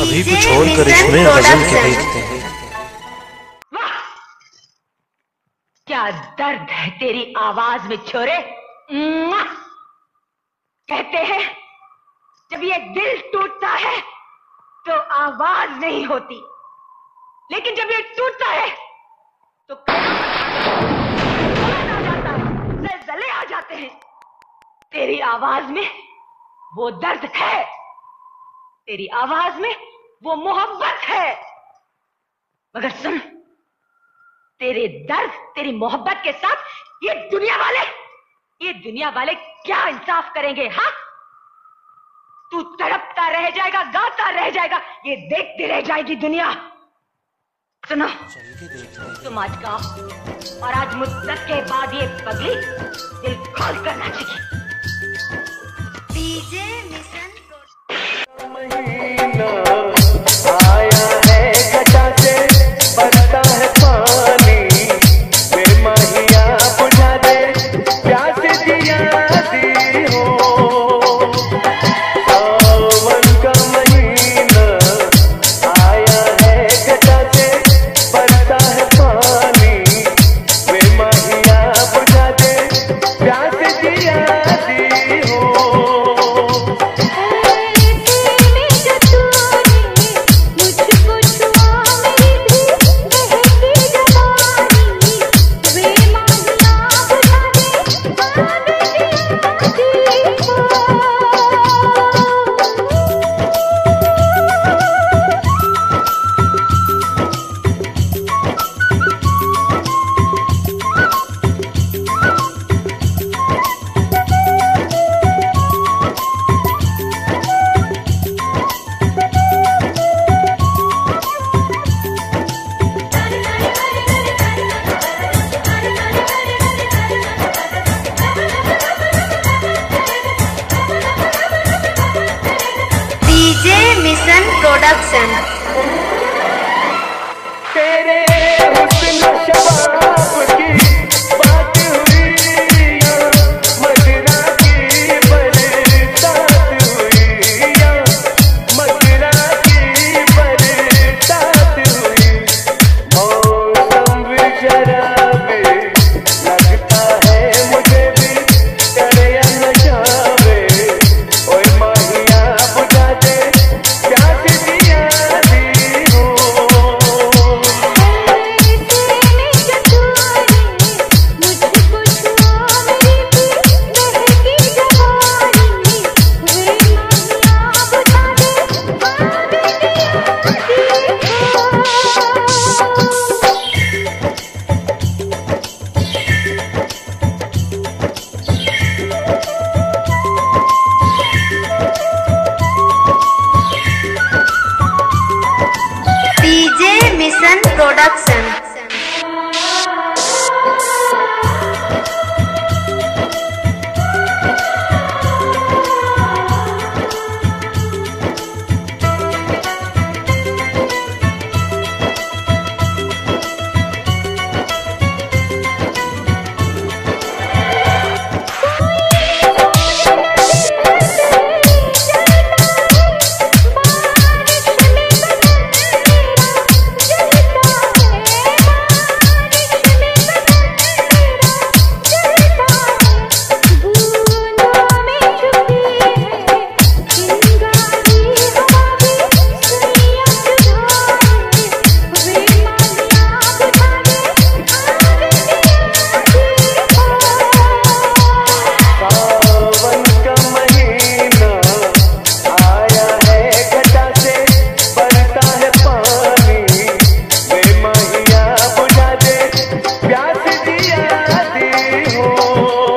अभी कुछ और करिश्मे गज़ल के देखते हैं? वाह क्या दर्द है तेरी आवाज़ में छोरे! कहते हैं जब ये दिल टूटता है तो आवाज़ नहीं होती। लेकिन जब ये टूटता है तो आ जाता है जलजले आ जाते हैं। तेरी आवाज़ में वो दर्द है। तेरी आवाज़ में वो मोहब्बत है। मगर सुन, तेरे दर्द, तेरी मोहब्बत के साथ ये दुनिया वाले, ये दुनिया वाले क्या इंसाफ करेंगे हाँ? तू तड़पता रह जाएगा, गाता रह जाएगा, ये देखती रह जाएगी दुनिया। सुनो, तुम आज गाओ, और आज मुद्दत के बाद ये पगली दिल खोल कर नाचेगी। DJ mission products Oh.